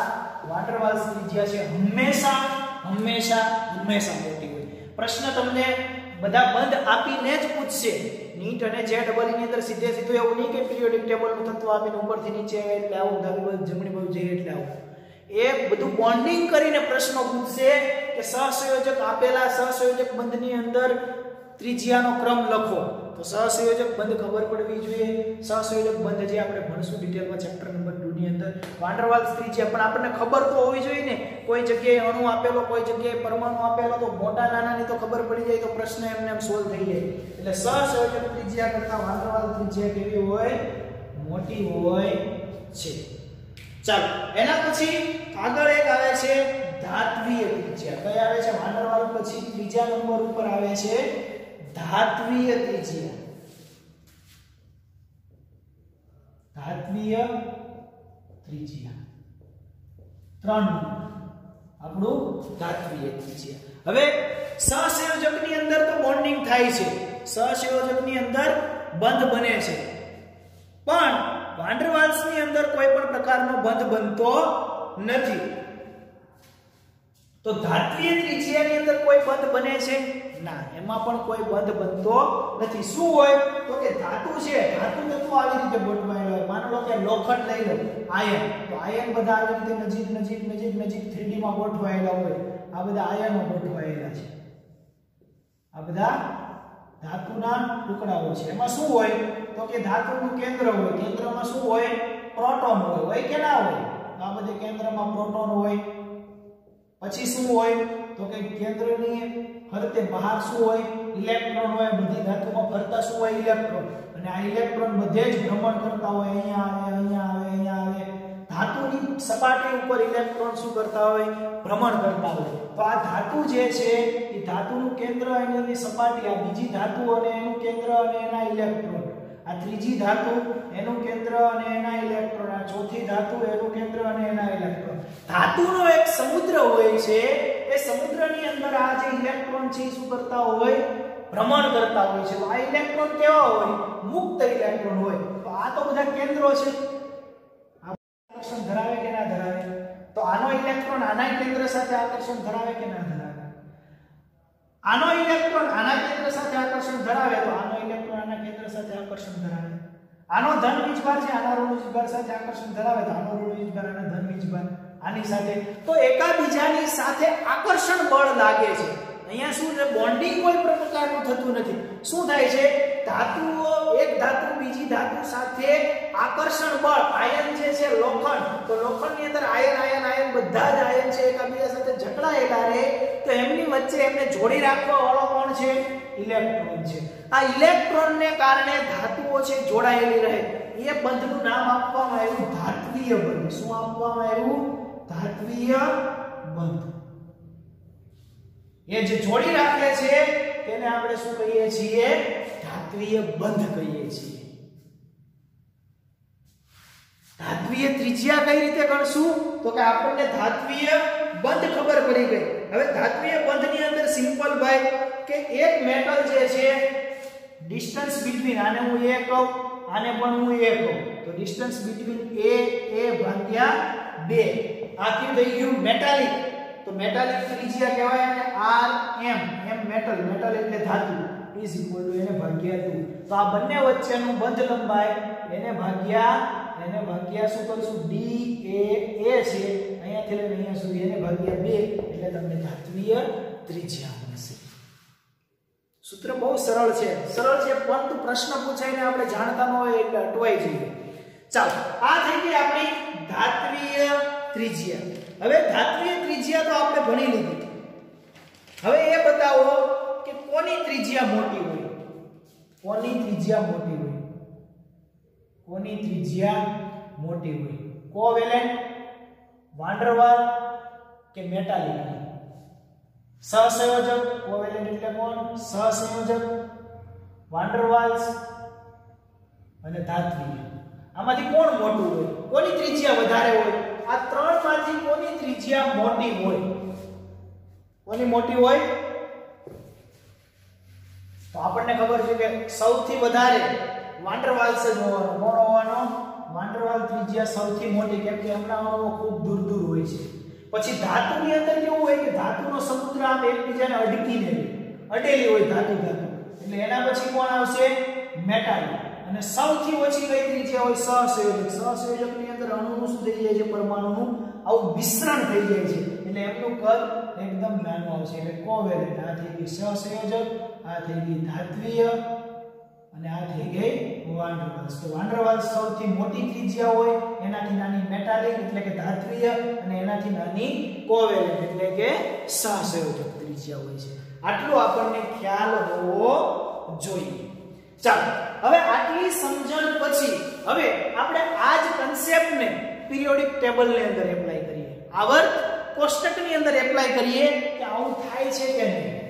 વાન્ડરવાલ્સ ત્રિજ્યા છે, હંમેશા હંમેશા હંમેશા મોટી હોય. પ્રશ્ન તમને બધા બંધ આપીને જ પૂછશે. નીટ અને જે ડબલની અંદર સીધે સીધું એવું નહીં કે પિરિયોડિક ટેબલનું તત્વ આપીને ઉપરથી નીચે એટલે આવું બાજુ જમણી બાજુ જઈએ એટલે આવું. એ બધું બોન્ડિંગ કરીને પ્રશ્નો પૂછશે કે સહસંયોજક આપેલા સહસંયોજક બંધની અંદર ત્રિજ્યાનો ક્રમ લખો. તો સહસંયોજક બંધ ખબર પડવી જોઈએ. સહસંયોજક બંધ જે આપણે ભણશું ડિટેલમાં ચેપ્ટર નંબર 2 ની અંદર. વાન્ડરવાલ્સ ત્રિજ્યા, પણ આપણને ખબર તો હોવી જોઈએ ને. કોઈ જગ્યાએ અણુ આપેલો, કોઈ જગ્યાએ પરમાણુ આપેલો, તો મોટા નાનાની તો ખબર પડી જાય, તો પ્રશ્ન એમને એમ સોલ્વ થઈ જાય. એટલે સહસંયોજક ત્રિજ્યા કરતાં વાન્ડરવાલ્સ ત્રિજ્યા કેવી હોય? મોટી હોય છે. ચાલો, એના પછી આગળ એક આવે છે ધાત્વીય ત્રિજ્યા. કઈ આવે છે? વાંડરવાલ પછી ત્રીજા નંબર ઉપર આવે છે ધાત્વીય ત્રિજ્યા. ધાત્વીય ત્રિજ્યા. ત્રણ આપણું ધાત્વીય ત્રિજ્યા. હવે સહસંયોજકની અંદર તો બોન્ડિંગ થાય છે. સહસંયોજકની અંદર બંધ બને છે. પણ વાંડરવાલ્સની અંદર કોઈ પણ પ્રકારનો બંધ બનતો નથી. તો ધાત્વીય ત્રિજ્યાની અંદર કોઈ બંધ બને છે? ના, એમાં પણ કોઈ બંધ બનતો નથી. શું હોય? તો કે ધાતુ છે. ધાતુ તત્વ આવી રીતે ગોઠવાયેલો હોય. માનો લો કે લોખંડ લઈ લો, આયન. તો આયન બધા આવી રીતે નજીક નજીક નજીક નજીક 3D માં ગોઠવાયેલા હોય. આ બધા આયનો ગોઠવાયેલા છે. આ બધા ધાતુના ટુકડાઓ છે. એમાં શું હોય? તો કે ધાતુનું કેન્દ્ર હોય, કેન્દ્રમાં શું હોય? પ્રોટોન હોય. હોય કે ના હોય? આ બધે કેન્દ્રમાં પ્રોટોન હોય. પછી શું હોય? તો કે કેન્દ્રની ફરતે બહાર શું હોય? ઇલેક્ટ્રોન હોય. બધી ધાતુમાં ફરતા શું હોય? ઇલેક્ટ્રોન. અને આ ઇલેક્ટ્રોન બધે જ ભ્રમણ કરતા હોય. અહીંયા આવે અહીંયા આવે અહીંયા આવે. ધાતુની સપાટી ઉપર ઇલેક્ટ્રોન શું કરતા હોય? ભ્રમણ કરતા હોય. તો આ ધાતુ જે છે, એ ધાતુનું કેન્દ્ર અને એની સપાટી, આ બીજી ધાતુ અને એનું કેન્દ્ર અને એના ઇલેક્ટ્રોન. આ ત્રીજી ધાતુ, એનું કેન્દ્ર અને એના ઇલેક્ટ્રોન આ ચોથી ધાતુ, એનું કેન્દ્ર અને એના ઇલેક્ટ્રોન ધાતુનો એક સમુદ્ર હોય છે, એ સમુદ્રની અંદર આ જે ઇલેક્ટ્રોન છે શું કરતા હોય? ભ્રમણ કરતા હોય છે. આ ઇલેક્ટ્રોન કેવા હોય? મુક્ત ઇલેક્ટ્રોન હોય. તો આ તો બધા કેન્દ્રો છે. આકર્ષણ ધરાવે કે ના ધરાવે? તો આનો ઇલેક્ટ્રોન આના કેન્દ્ર સાથે આકર્ષણ ધરાવે કે ના ધરાવે? આનો ઇલેક્ટ્રોન આના કેન્દ્ર સાથે આકર્ષણ ધરાવે તો આનો ઇલેક્ટ્રોન આના કેન્દ્ર સાથે આકર્ષણ ધરાવે. આનો ધન વીજભાર છે, આના ઋણ વીજભાર સાથે આકર્ષણ ધરાવે તો આનો ઋણ વીજભાર, આના ધન વીજભાર, આની સાથે. તો એકાબીજાની સાથે આકર્ષણ બળ લાગે છે. અહીંયા શું છે? બોન્ડિંગ કોઈ પ્રકારનું થતું નથી. શું થાય છે? ધાતુઓ, એક ધાતુ બીજી ધાતુ સાથે આકર્ષણ બળ આયન જે છે લોખંડ. તો લોખંડની અંદર આયન આયન આયન બધા જ આયન છે એકબીજા સાથે જકડાયેલા રહે. તો એમની વચ્ચે એમને જોડી રાખવા વાળો કોણ છે? ઇલેક્ટ્રોન છે. આ ઇલેક્ટ્રોનને કારણે ધાતુઓ છે જોડાયેલી રહે. એ બંધનું નામ આપવામાં આવ્યું ધાત્વીય બંધ. શું આપવામાં આવ્યું? ધાત્વીય બંધ. એ જે જોડી રાખે છે, તેને આપણે શું કહીએ છીએ? ધાત્વીય બંધ કહીએ છીએ. ધાત્વીય ત્રિજ્યા કઈ રીતે ગણશું તો કે આપણને ધાત્વીય બંધ ખબર પડી ગઈ. હવે ધાત્વીય બંધની અંદર સિમ્પલ ભાઈ કે એક મેટલ જે છે ડિસ્ટન્સ બિટવીન આને હું a કહું, આને પણ હું a કહું. તો ડિસ્ટન્સ બિટવીન એ એ ભાગ્યા 2 આ કી થઈ ગયું મેટાલિક તો મેટાલિક ત્રિજ્યા કહેવાય અને R M M metal metal એટલે ધાતુ. Is equal to એને ભાગ્યા 2 તો આ બંને વચ્ચેનું બંધ લંબાઈ એને ભાગ્યા એને ભાગ્યા શું કરશું? D એ એ છે. અહીંયાથી લઈને અહીંયા સુધી એને ભાગ્યા 2 એટલે તમને ધાત્વીય ત્રિજ્યા મળશે સૂત્ર બહુ સરળ છે. સરળ છે, પરંતુ પ્રશ્ન પૂછાઈને આપણે જાણતા ન હોય એટલે અટવાઈ જઈએ. ચાલો, આ થઈ ગઈ આપણી ધાત્વીય ત્રિજ્યા. હવે ધાત્વીય ત્રિજ્યા તો આપણે ભણી લીધી. હવે એ બતાવો કે કોની ત્રિજ્યા મોટી હોય? કોની ત્રિજ્યા મોટી હોય? કોની ત્રિજ્યા મોટી હોય? કોવેલેન્ટ વાન્ડરવાલ કે મેટાલિક સહસંયોજક કોવેલેન્ટ એટલે કોણ? સહસંયોજક વાંડરવાલ્સ અને ધાત્વીય આમાંથી કોણ મોટું હોય? કોની ત્રિજ્યા વધારે હોય? આ ત્રણમાંથી કોની ત્રિજ્યા મોટી હોય? કોની મોટી હોય? તો આપણને ખબર છે કે સૌથી વધારે વાંડરવાલ્સ જ હોવાનો, કોણ હોવાનો? વાન્ડરવાલ ત્રિજ્યા સૌથી મોટી, કેમ કે એમના ખૂબ દૂર દૂર હોય છે. પછી ધાતુની અંદર કેવું હોય કે ધાતુનો સમુદ્ર આમ એકબીજાને અડકીને અડેલી હોય ધાતુ ધાતુ. એટલે એના પછી કોણ આવશે? મેટાલ અને સૌથી ઓછી કઈ ત્રિજ્યા હોય, સહસંયોજક. સહસંયોજકની અંદર અણુનું શું થઈ જાય છે? પરમાણુનું આવું મિશ્રણ થઈ જાય છે. એટલે એમનું કદ એકદમ નાનું આવશે. એટલે કોવેલેન્ટ આ થઈ ગઈ સહસંયોજક, આ થઈ ગઈ ધાત્વીય અને આ થઈ ગઈ વાંડરવાલ્સ તો વાંડરવાલ્સ સૌથી મોટી ત્રિજ્યા હોય, એનાથી નાની મેટાલિક એટલે કે ધાત્વીય અને એનાથી નાની કોવેલેન્ટ એટલે કે સહસંયોજક ત્રિજ્યા હોય છે. આટલું આપણને ખ્યાલ હોવો જોઈએ. ચાલો, હવે આટલી સમજણ પછી, હવે આપણે આ જ કન્સેપ્ટને પિરિયોડિક ટેબલની અંદર એપ્લાય કરીએ. આવર્ત કોષ્ટકની અંદર એપ્લાય કરીએ કે આવું થાય છે કે નહીં.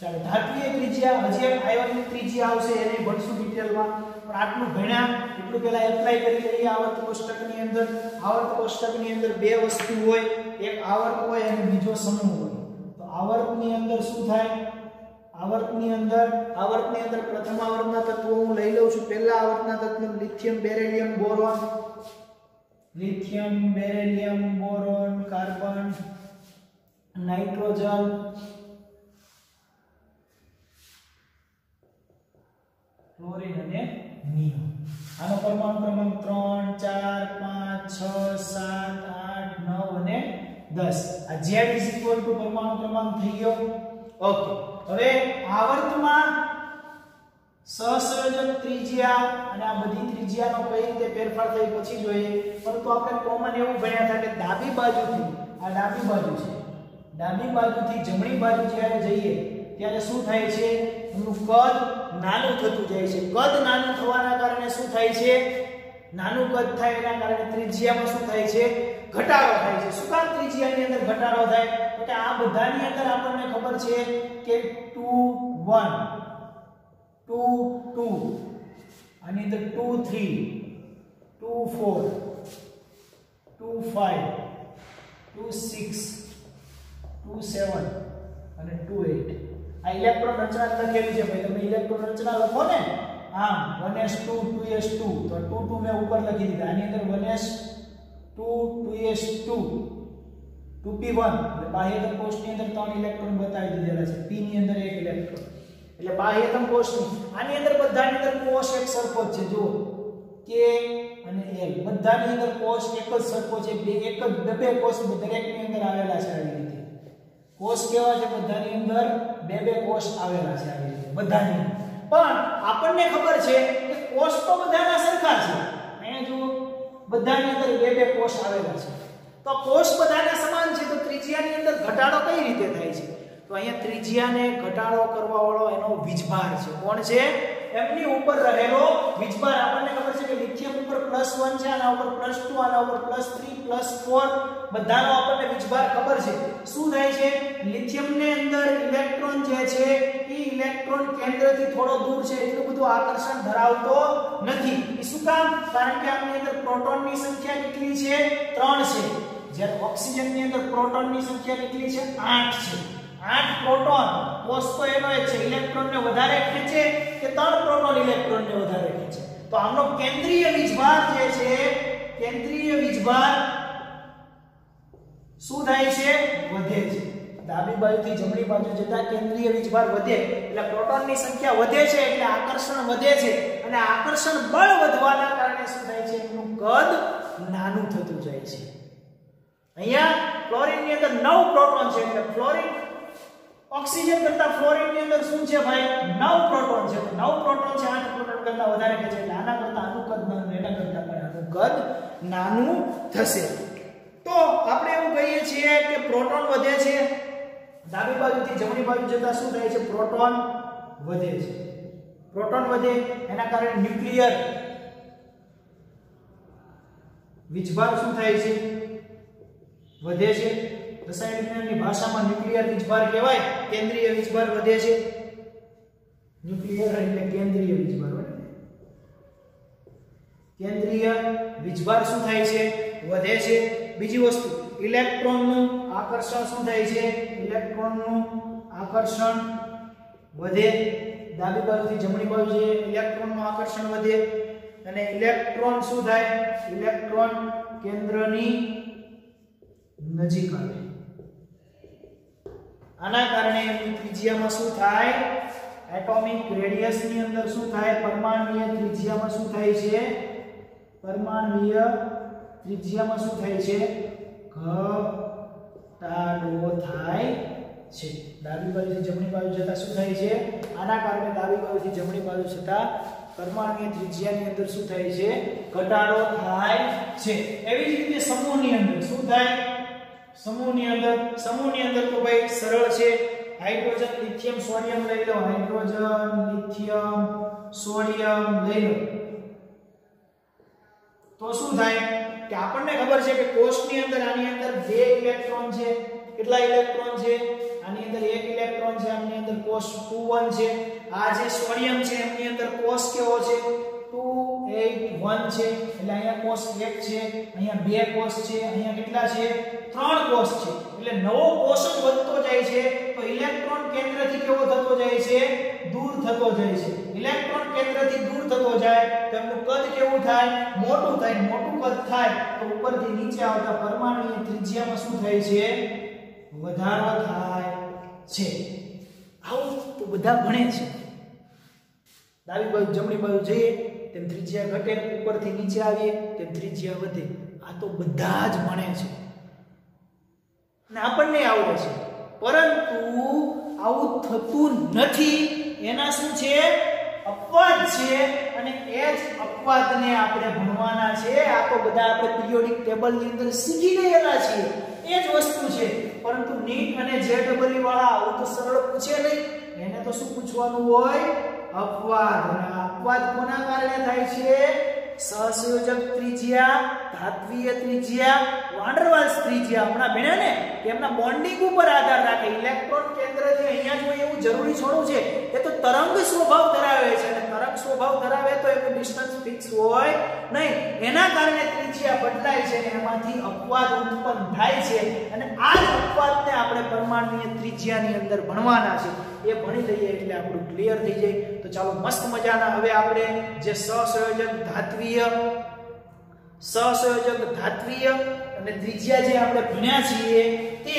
ચાલો, ધાત્વીય ત્રિજ્યા, હજી એક આયનની ત્રિજ્યા આવશે, એને ભણશું ડિટેલમાં પણ આટલું ભણ્યા, એટલું પહેલા એપ્લાય કરી લઈએ આવર્ત કોષ્ટકની અંદર. આવર્ત કોષ્ટકની અંદર બે વસ્તુ હોય, એક આવર્ત હોય અને બીજો સમૂહ હોય. તો આવર્તની અંદર શું થાય? આવર્તની અંદર આવર્તની અંદર પ્રથમ આવર્તના તત્વો હું લઈ લઉં છું. પહેલા આવર્તના તત્વ lithium, beryllium, boron. Lithium, beryllium, boron, carbon, nitrogen chlorine અને નિયમ આનો પરમાણુ ક્રમાંક 3 4 5 6 7 8 9 અને 10 આ Z પરમાણુ ક્રમાંક થઈ ગયો. ઓકે હવે આવર્તમાં સહસંયોજક ત્રિજ્યા અને આ બધી ત્રિજ્યાનો કઈ રીતે ફેરફાર થઈ પછી જોઈએ. પરંતુ આપણે કોમન એવું ભણ્યા હતા કે ડાબી બાજુથી આ ડાબી બાજુ છે. ડાબી બાજુથી જમણી બાજુ જ્યારે જઈએ, ત્યારે શું થાય છે? એનું કદ નાનું થતું જાય છે. કદ નાનું થવાના કારણે શું થાય છે? નાનું કદ થાય એના કારણે ત્રિજ્યામાં શું થાય છે? ઘટાડો થાય છે. શું કામ ત્રિજ્યાની અંદર ઘટાડો થાય? એટલે આ બધાની અંદર આપણને ખબર છે કે 2 1 2 2 અને અંદર 2 3 2 4 2 5 2 6 2 7 અને 2 8 આ ઇલેક્ટ્રોન રચના લખેલી છે. ભાઈ, તમે ઇલેક્ટ્રોન રચના લખો ને, આમ 1s2 2s2 તો 2 2 મેં ઉપર લખી દીધા. આની અંદર 1s2 2s2 2p1 એટલે બાહ્યતમ કોષની અંદર ત્રણ ઇલેક્ટ્રોન બતાવી દીધેલા છે. P ની અંદર એક ઇલેક્ટ્રોન એટલે બાહ્યતમ કોષની. આની અંદર બધાની અંદર કોષ એક સરખો છે. જુઓ. K અને l. બધાની અંદર કોષ એક જ સરખો છે. બે, એક જ, બે બે કોષ દરેકની અંદર આવેલા છે આવી રીતે. કોષ કેવા છે બધાની અંદર? બે બે કોષ આવેલા છે આવી રીતે, બધાની. પણ આપણને ખબર છે કે કોષ તો બધાના સરખા છે. અહીંયા જુઓ, બધાની અંદર બે બે કોષ આવેલા છે. તો કોષ બધાના સમાન છે, તો ત્રિજ્યાની અંદર ઘટાડો કઈ રીતે થાય છે? તો અહીંયા ત્રિજ્યાને ઘટાડો કરવા વાળો એનો વીજભાર છે. કોણ છે? એમની ઉપર રહેલો વીજભાર. આપણને ખબર છે કે લિથિયમ ઉપર +1 છે, આના ઉપર +2 આના ઉપર +3 +4 બધાનો આપણને વીજભાર ખબર છે. શું થાય છે? લિથિયમની અંદર ઇલેક્ટ્રોન જે છે, એ ઇલેક્ટ્રોન કેન્દ્રથી થોડો દૂર છે. એટલું બધું આકર્ષણ ધરાવતો નથી. એ શું કામ? કારણ કે આની અંદર પ્રોટોનની સંખ્યા કેટલી છે? 3 છે. જ્યારે ઓક્સિજનની અંદર પ્રોટોનની સંખ્યા કેટલી છે? 8 છે. આઠ પ્રોટોન કોષ તો એનો છે, ઇલેક્ટ્રોનને વધારે ખેંચે કે ત્રણ પ્રોટોન ઇલેક્ટ્રોનને વધારે ખેંચે? તો આમનો કેન્દ્રીય વીજભાર જે છે, કેન્દ્રીય વીજભાર શું થાય છે? વધે છે. ડાબી બાજુથી જમણી બાજુ જતા કેન્દ્રીય વીજભાર વધે. એટલે પ્રોટોનની સંખ્યા વધે છે, એટલે આકર્ષણ વધે છે. અને આકર્ષણ બળ વધવાના કારણે શું થાય છે? એનું કદ નાનું થતું જાય છે. અહીંયા ફ્લોરિનની અંદર નવ પ્રોટોન છે, એટલે ફ્લોરિન ઓક્સિજન કરતા ફ્લોરિનની અંદર શું છે ભાઈ? 9 પ્રોટોન છે. 9 પ્રોટોન છે 8 પ્રોટોન કરતા વધારે છે? એટલે આના કરતા આનું કદ નાનું, એના કરતા પણ આનું કદ નાનું થશે. તો આપણે એવું કહીએ છીએ કે પ્રોટોન વધે છે. ડાબી બાજુથી જમણી બાજુ જતા શું થાય છે? પ્રોટોન વધે છે. પ્રોટોન વધે, એના કારણે ન્યુક્લિયર વીજભાર શું થાય છે? વધે છે. રસાયણ વિજ્ઞાનની ભાષામાં ન્યુક્લિયર વીજભાર કહેવાય, કેન્દ્રીય વીજભાર વધે છે. ન્યુક્લિયર એટલે કેન્દ્રીય વીજભાર વધે કેન્દ્રીય વીજભાર શું થાય છે? વધે છે. બીજી વસ્તુ, ઇલેક્ટ્રોનનું આકર્ષણ શું થાય છે? ઇલેક્ટ્રોનનું આકર્ષણ વધે. ડાબી બાજુથી જમણી બાજુ જઈએ, ઇલેક્ટ્રોનનું આકર્ષણ વધે. અને ઇલેક્ટ્રોન શું થાય? ઇલેક્ટ્રોન કેન્દ્રની નજીક આવે. આના કારણે એની ત્રિજ્યામાં શું થાય? એટોમિક રેડિયસની અંદર શું થાય? પરમાણુય ત્રિજ્યામાં શું થાય છે? પરમાણુય ત્રિજ્યામાં શું થાય છે? ઘટાડો થાય છે. ડાબી બાજુથી જમણી બાજુ જતા શું થાય છે? આના કારણે ડાબી બાજુથી જમણી બાજુ જતા પરમાણુય ત્રિજ્યાની અંદર શું થાય છે? ઘટાડો થાય છે. એવી જ રીતે સમૂહની અંદર શું થાય? સમૂહની અંદર સમૂહની અંદર તો ભાઈ સરળ છે. હાઇડ્રોજન, લિથિયમ, સોડિયમ લઈ લો. હાઇડ્રોજન, લિથિયમ, સોડિયમ લઈ લો. તો શું થાય કે આપણને ખબર છે કે કોષની અંદર, આની અંદર બે ઇલેક્ટ્રોન છે. કેટલા ઇલેક્ટ્રોન છે? આની અંદર એક ઇલેક્ટ્રોન છે, આની અંદર કોષ 21 છે. આ જે સોડિયમ છે એની અંદર કોષ કેવો છે? 281 છે. એટલે અહીંયા cos 1 છે, અહીંયા બે cos છે, અહીંયા કેટલા છે? ત્રણ cos છે. એટલે નવો cos જ વધતો જાય છે. તો ઇલેક્ટ્રોન કેન્દ્રથી કેવો થતો જાય છે? દૂર થતો જાય છે. ઇલેક્ટ્રોન કેન્દ્રથી દૂર થતો જાય, તો એનું કદ કેવું થાય? મોટું થાય. મોટું કદ થાય, તો ઉપરથી નીચે આવતા પરમાણુની ત્રિજ્યામાં શું થાય છે? વધારો થાય છે. આવું તો બધા ભણે છે. ડાબી બાજુ જમણી બાજુ જઈએ. તેમ ત્રિજ્યા ઘટે, ઉપરથી નીચે આવીએ, તેમ ત્રિજ્યા વધે. આ તો બધા જ ભણે છે. અને આપણને આવડે છે. પરંતુ આવું થતું નથી. એના શું છે? અપવાદ છે. અને એ જ અપવાદને આપણે ભણવાના છે. આ તો બધા આપણે પિરિયોડિક ટેબલની અંદર શીખી ગયેલા છીએ. એ જ વસ્તુ છે. પરંતુ નીટ અને જેડબલઈ વાળા આવું તો સરળ પૂછે નહીં. એને તો શું પૂછવાનું હોય? અપવાદ અપવાદ કોના કારણે થાય છે? સહસંયોજક ત્રિજ્યા, ધાત્વીય ત્રિજ્યા વાન્ડરવાલ્સ ત્રિજ્યા. હમણાં ભણ્યા ને એમના બોન્ડિંગ ઉપર આધાર રાખે. ઇલેક્ટ્રોન કેન્દ્રથી અહીંયા જો એવું જરૂરી છોડું છે, એ તો તરંગ સ્વભાવ ધરાવે છે. સ્વભાવ ધરાવે તો એનું ડિસ્ટન્સ ફિક્સ હોય નહીં. એના કારણે ત્રિજ્યા બદલાય છે એમાંથી અપવાદ ઉત્પન્ન થાય છે. અને આ જ અપવાદને આપણે પરમાણુય ત્રિજ્યાની અંદર ભણવાના છે. એ ભણી લઈએ એટલે આપણું ક્લિયર થઈ જાય. તો ચાલો મસ્ત મજાના. હવે આપણે જે સહસંયોજક ધાત્વીય સહસંયોજક ધાત્વીય અને ત્રિજ્યા જે આપણે ભણ્યા છીએ, તે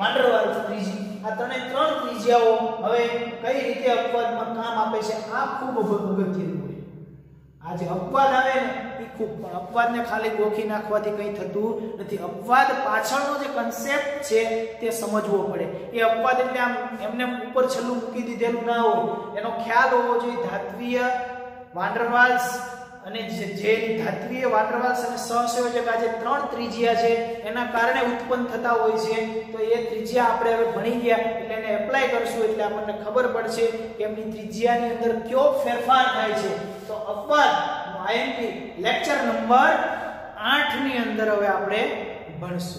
વાન્ડરવાલ ત્રિજ્યા આ ત્રણે ત્રણ ત્રિજ્યાઓ હવે કઈ રીતે અપવાદમાં કામ આપે છે, આ ખૂબ અગત્યનું હોય. આ જે અપવાદ આવે ને, એ ખૂબ, પણ અપવાદને ખાલી ગોખી નાખવાથી કંઈ થતું નથી. અપવાદ પાછળનો જે કન્સેપ્ટ છે, તે સમજવો પડે. એ અપવાદ એટલે આમ એમને ઉપર છેલ્લું મૂકી દીધેલું ના હોય. એનો ખ્યાલ હોવો જોઈએ. ધાત્વીય વાન્ડરવાલ્સ અને જે ધાત્વીય વાતરવાસ અને સહસંયોજક આ જે ત્રણ ત્રિજ્યા છે, એના કારણે ઉત્પન્ન થતા હોય છે. તો એ ત્રિજ્યા આપણે હવે ભણી ગયા, એટલે એને એપ્લાય કરશું, એટલે આપણને ખબર પડશે કે એમની ત્રિજ્યાની અંદર કયો ફેરફાર થાય છે. તો અપવાદ આઈએમપી લેક્ચર નંબર 8 ની અંદર હવે આપણે ભણશું.